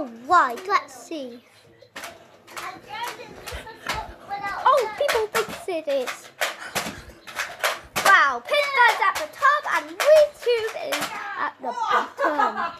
Oh, right, let's see. Oh, people think it is. Wow, Pinbirds at the top and YouTube is at the bottom.